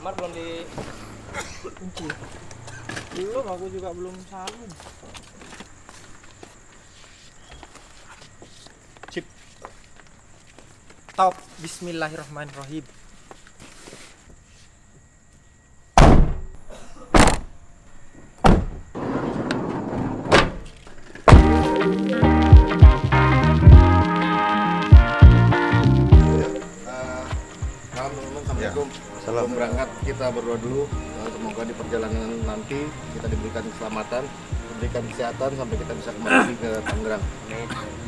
kamar belum di kunci. Belum aku juga belum salun chip top. Bismillahirrahmanirrahim Salam. Berangkat kita berdoa dulu. Eh, semoga di perjalanan nanti kita diberikan keselamatan, diberikan kesehatan sampai kita bisa kembali ke Tangerang.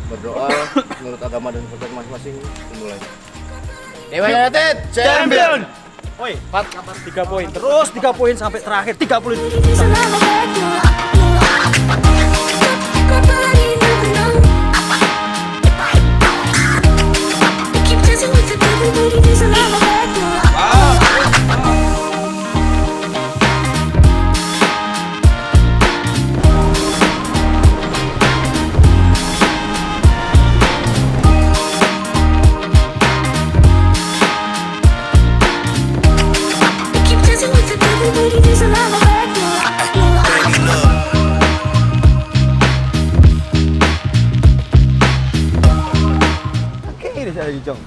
Berdoa menurut agama dan kepercayaan masing-masing dimulai. Dewa United Champion. Woi, 4 3 poin. Terus 3 poin sampai terakhir 30. lagi Jong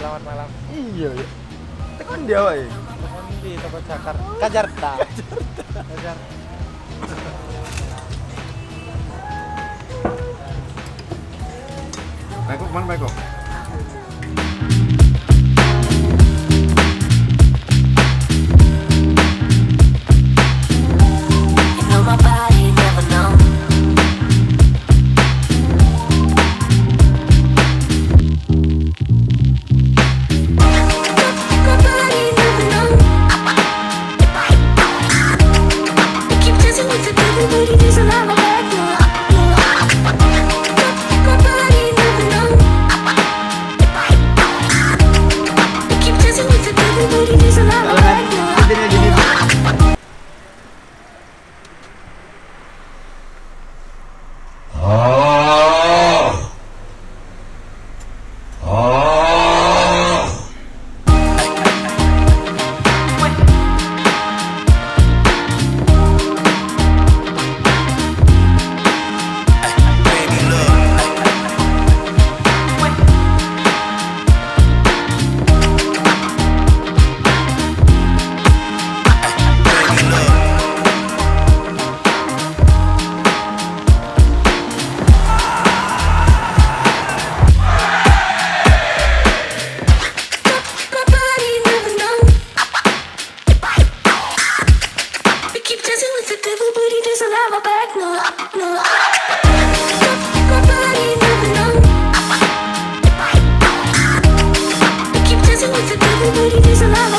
selamat malam iya iya. tekan dia wae ya? tekan di toko Jakarta Kajarta. Kajarta. Baik, mana baik kok? everybody doesn't have my back, no, no. Nobody never know. They keep dancing with the devil, but he doesn't have my